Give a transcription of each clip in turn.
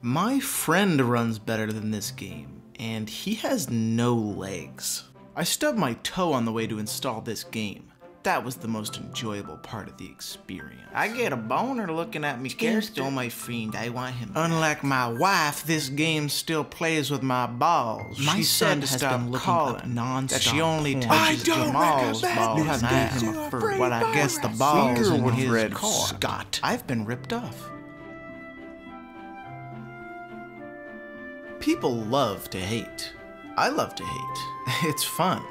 My friend runs better than this game, and he has no legs. I stubbed my toe on the way to install this game. That was the most enjoyable part of the experience. I get a boner looking at me character, my friend. I want him. Unlike my wife, this game still plays with my balls. My she son said to has stop calling. up non-stop that she only touches I don't Jamal's balls You have now. gave him a fur. Well, I guess the balls in with his red car. Scott. I've been ripped off. People love to hate. I love to hate. It's fun.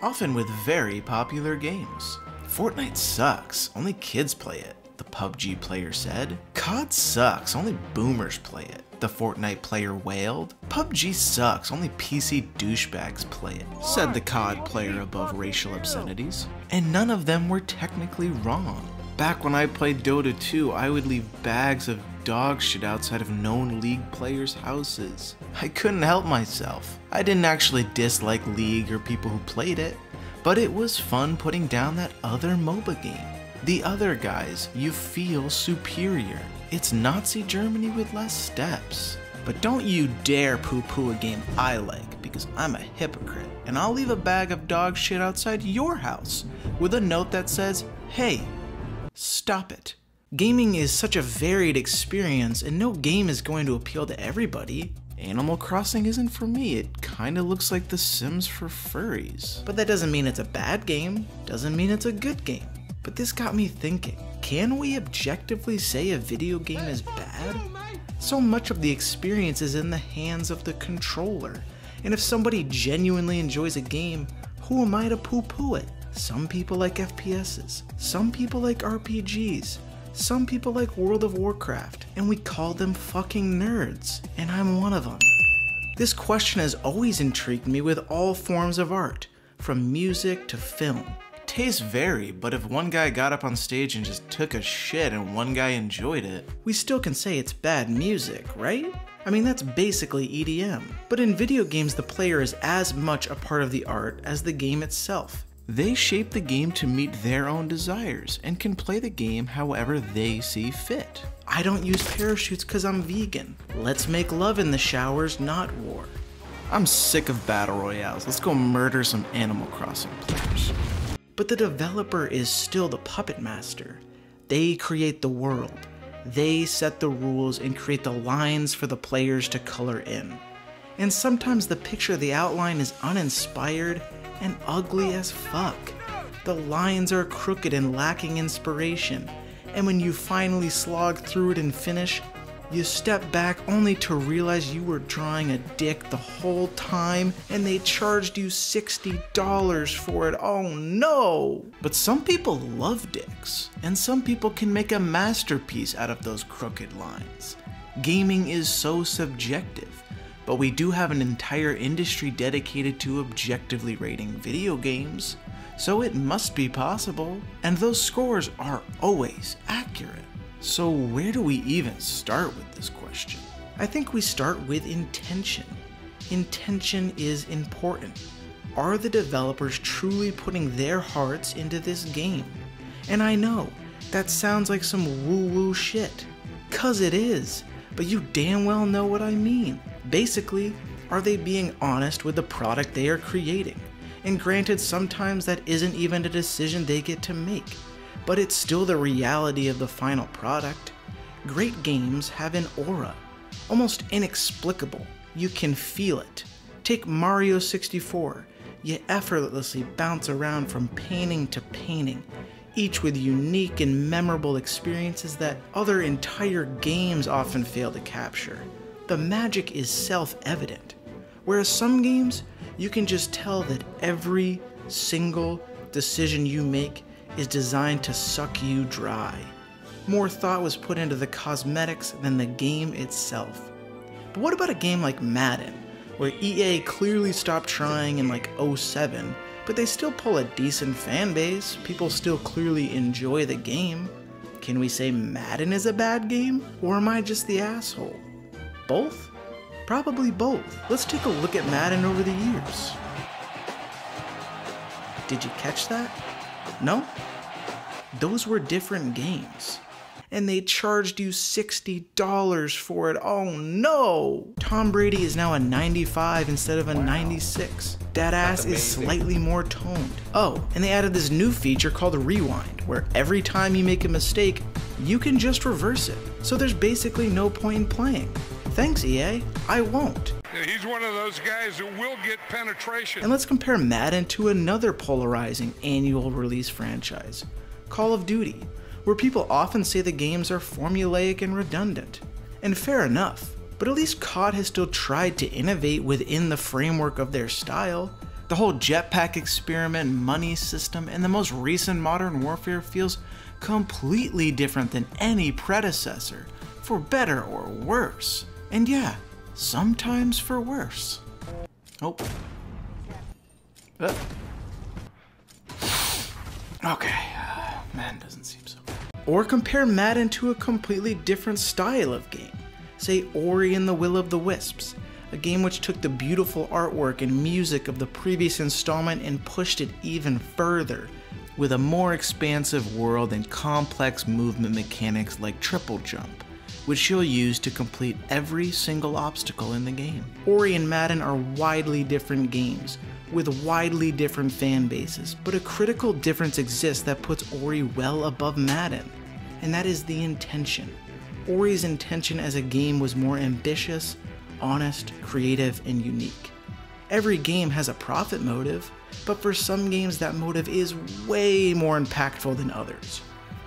Often with very popular games. Fortnite sucks. Only kids play it. The PUBG player said. COD sucks. Only boomers play it. The Fortnite player wailed. PUBG sucks. Only PC douchebags play it. Said the COD player above racial obscenities. And none of them were technically wrong. Back when I played Dota 2, I would leave bags of dog shit outside of known League players' houses. I couldn't help myself. I didn't actually dislike League or people who played it, but it was fun putting down that other MOBA game. The other guys, you feel superior. It's Nazi Germany with less steps. But don't you dare poo poo a game I like because I'm a hypocrite and I'll leave a bag of dog shit outside your house with a note that says, hey, Stop it. Gaming is such a varied experience, and no game is going to appeal to everybody. Animal Crossing isn't for me, it kinda looks like The Sims for furries. But that doesn't mean it's a bad game, doesn't mean it's a good game. But this got me thinking can we objectively say a video game is bad? So much of the experience is in the hands of the controller, and if somebody genuinely enjoys a game, who am I to poo poo it? Some people like FPSs, some people like RPGs, some people like World of Warcraft, and we call them fucking nerds, and I'm one of them. This question has always intrigued me with all forms of art, from music to film. Tastes vary, but if one guy got up on stage and just took a shit and one guy enjoyed it, we still can say it's bad music, right? I mean, that's basically EDM. But in video games, the player is as much a part of the art as the game itself. They shape the game to meet their own desires and can play the game however they see fit. I don't use parachutes because I'm vegan. Let's make love in the showers, not war. I'm sick of battle royales. Let's go murder some Animal Crossing players. But the developer is still the puppet master. They create the world. They set the rules and create the lines for the players to color in. And sometimes the picture the outline is uninspired and ugly as fuck. The lines are crooked and lacking inspiration. And when you finally slog through it and finish, you step back only to realize you were drawing a dick the whole time and they charged you $60 for it. Oh no! But some people love dicks, and some people can make a masterpiece out of those crooked lines. Gaming is so subjective, but we do have an entire industry dedicated to objectively rating video games, so it must be possible, and those scores are always accurate. So, where do we even start with this question? I think we start with intention. Intention is important. Are the developers truly putting their hearts into this game? And I know, that sounds like some woo woo shit. Cuz it is, but you damn well know what I mean. Basically, are they being honest with the product they are creating? And granted, sometimes that isn't even a decision they get to make, but it's still the reality of the final product. Great games have an aura, almost inexplicable. You can feel it. Take Mario 64. You effortlessly bounce around from painting to painting, each with unique and memorable experiences that other entire games often fail to capture. The magic is self evident. Whereas some games, you can just tell that every single decision you make is designed to suck you dry. More thought was put into the cosmetics than the game itself. But what about a game like Madden, where EA clearly stopped trying in like 07, but they still pull a decent fan base, people still clearly enjoy the game? Can we say Madden is a bad game, or am I just the asshole? Both? Probably both. Let's take a look at Madden over the years. Did you catch that? No? Those were different games. and they charged you $60 for it. Oh no! Tom Brady is now a 95 instead of a wow. 96. That ass is slightly more toned. Oh, and they added this new feature called Rewind, where every time you make a mistake, you can just reverse it. So there's basically no point in playing. Thanks, EA. I won't. He's one of those guys who will get penetration. And let's compare Madden to another polarizing annual release franchise Call of Duty, where people often say the games are formulaic and redundant. And fair enough, but at least COD has still tried to innovate within the framework of their style. The whole jetpack experiment, money system, and the most recent Modern Warfare feels completely different than any predecessor, for better or worse. And yeah, sometimes for worse. Oh. Uh. Okay, uh, Madden doesn't seem so bad. Or compare Madden to a completely different style of game. Say Ori and the Will of the Wisps, a game which took the beautiful artwork and music of the previous installment and pushed it even further, with a more expansive world and complex movement mechanics like triple jump which you'll use to complete every single obstacle in the game. Ori and Madden are widely different games, with widely different fan bases, but a critical difference exists that puts Ori well above Madden, and that is the intention. Ori's intention as a game was more ambitious, honest, creative, and unique. Every game has a profit motive, but for some games that motive is way more impactful than others.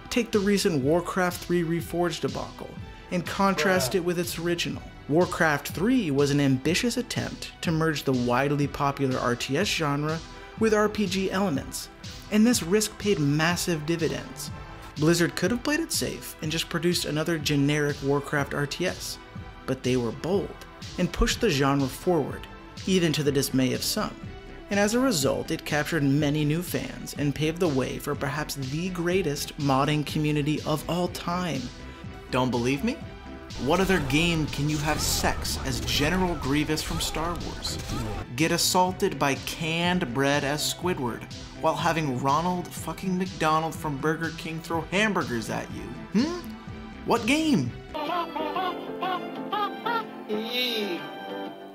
Take the recent Warcraft 3 Reforged debacle and contrast it with its original. Warcraft 3 was an ambitious attempt to merge the widely popular RTS genre with RPG elements, and this risk paid massive dividends. Blizzard could have played it safe and just produced another generic Warcraft RTS, but they were bold and pushed the genre forward, even to the dismay of some. And as a result, it captured many new fans and paved the way for perhaps the greatest modding community of all time don't believe me? What other game can you have sex as General Grievous from Star Wars? Get assaulted by canned bread as Squidward, while having Ronald fucking McDonald from Burger King throw hamburgers at you? Hmm? What game?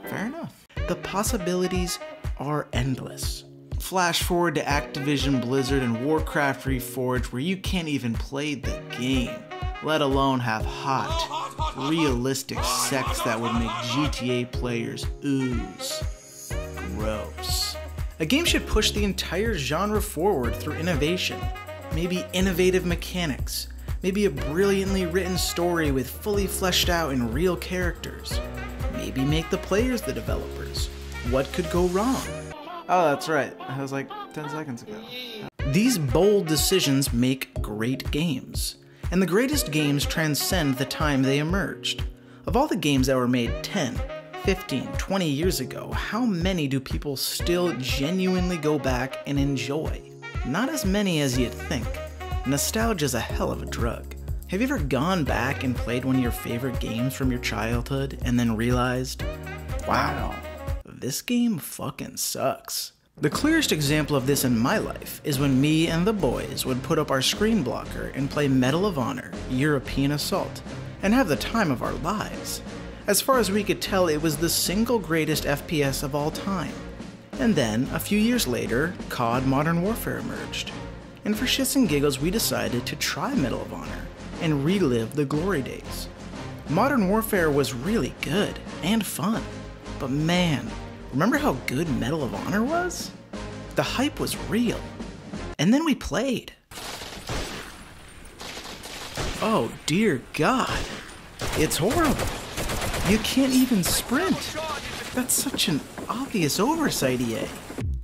Fair enough. The possibilities are endless. Flash forward to Activision Blizzard and Warcraft Reforged where you can't even play the game let alone have hot, realistic sex that would make GTA players ooze. Gross. A game should push the entire genre forward through innovation, maybe innovative mechanics, maybe a brilliantly written story with fully fleshed out and real characters. Maybe make the players the developers. What could go wrong? Oh, that's right. That was like 10 seconds ago. These bold decisions make great games and the greatest games transcend the time they emerged. Of all the games that were made 10, 15, 20 years ago, how many do people still genuinely go back and enjoy? Not as many as you'd think. Nostalgia's a hell of a drug. Have you ever gone back and played one of your favorite games from your childhood and then realized, wow, this game fucking sucks? The clearest example of this in my life is when me and the boys would put up our screen blocker and play Medal of Honor European Assault and have the time of our lives. As far as we could tell, it was the single greatest FPS of all time. And then, a few years later, COD Modern Warfare emerged. And for shits and giggles, we decided to try Medal of Honor and relive the glory days. Modern Warfare was really good and fun, but man, Remember how good Medal of Honor was? The hype was real. And then we played. Oh dear God. It's horrible. You can't even sprint. That's such an obvious oversight, EA.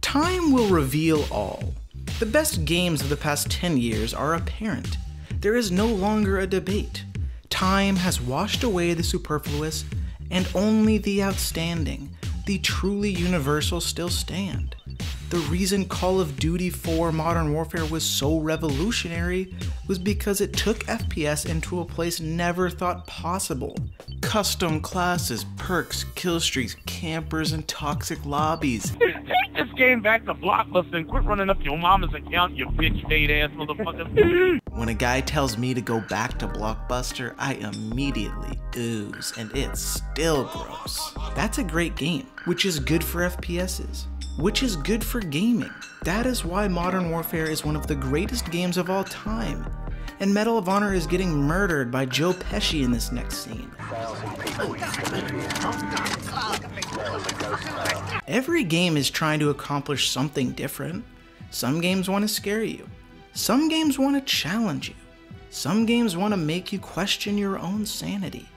Time will reveal all. The best games of the past 10 years are apparent. There is no longer a debate. Time has washed away the superfluous and only the outstanding the truly universal still stand. The reason Call of Duty 4 Modern Warfare was so revolutionary was because it took FPS into a place never thought possible. Custom classes, perks, killstreaks, campers, and toxic lobbies. Take this game back to Blockbuster and quit running up your mama's account, you bitch made ass motherfucker. When a guy tells me to go back to Blockbuster, I immediately ooze, and it's still gross. That's a great game, which is good for FPSs, which is good for gaming. That is why Modern Warfare is one of the greatest games of all time. And Medal of Honor is getting murdered by Joe Pesci in this next scene. Every game is trying to accomplish something different. Some games want to scare you. Some games want to challenge you. Some games want to make you question your own sanity.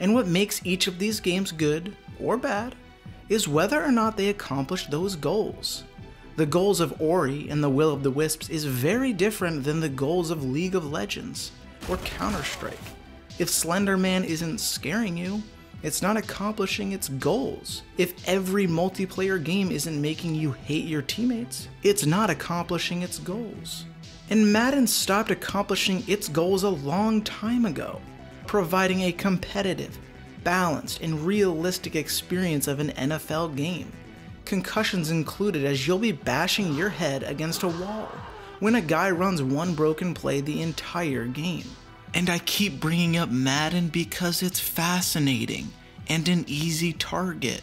And what makes each of these games good or bad is whether or not they accomplish those goals. The goals of Ori and the Will of the Wisps is very different than the goals of League of Legends or Counter Strike. If Slenderman isn't scaring you, it's not accomplishing its goals. If every multiplayer game isn't making you hate your teammates, it's not accomplishing its goals. And Madden stopped accomplishing its goals a long time ago, providing a competitive, balanced, and realistic experience of an NFL game. Concussions included, as you'll be bashing your head against a wall when a guy runs one broken play the entire game. And I keep bringing up Madden because it's fascinating and an easy target.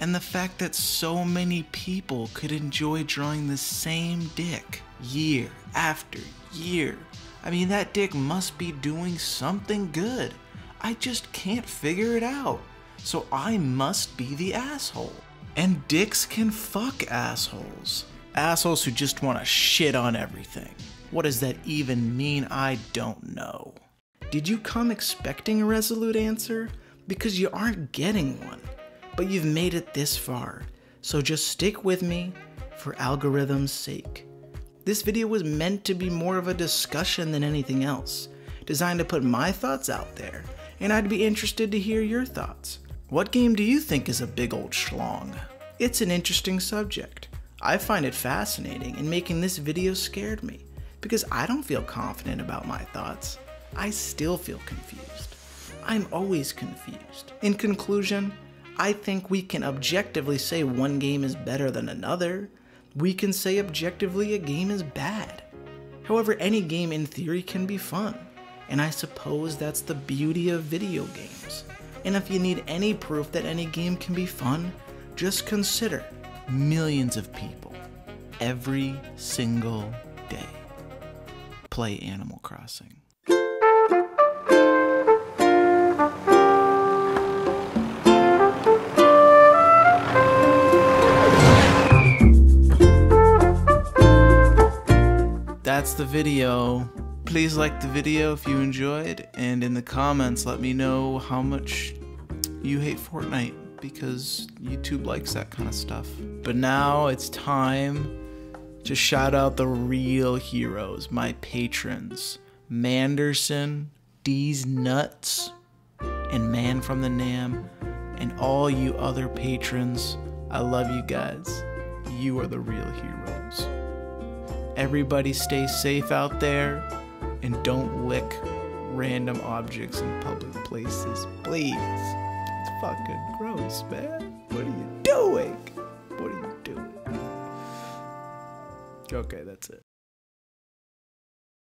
And the fact that so many people could enjoy drawing the same dick year after year. I mean, that dick must be doing something good. I just can't figure it out. So I must be the asshole. And dicks can fuck assholes. Assholes who just want to shit on everything. What does that even mean? I don't know. Did you come expecting a resolute answer? Because you aren't getting one. But you've made it this far. So just stick with me for algorithm's sake. This video was meant to be more of a discussion than anything else, designed to put my thoughts out there, and I'd be interested to hear your thoughts. What game do you think is a big old schlong? It's an interesting subject. I find it fascinating, and making this video scared me, because I don't feel confident about my thoughts. I still feel confused. I'm always confused. In conclusion, I think we can objectively say one game is better than another. We can say objectively a game is bad. However, any game in theory can be fun, and I suppose that's the beauty of video games. And if you need any proof that any game can be fun, just consider millions of people every single day play Animal Crossing. That's the video. Please like the video if you enjoyed, and in the comments, let me know how much you hate Fortnite because YouTube likes that kind of stuff. But now it's time to shout out the real heroes, my patrons Manderson, D's Nuts, and Man from the Nam, and all you other patrons. I love you guys. You are the real heroes. Everybody stay safe out there and don't lick random objects in public places, please. It's fucking gross, man. What are you doing? What are you doing? Okay, that's it.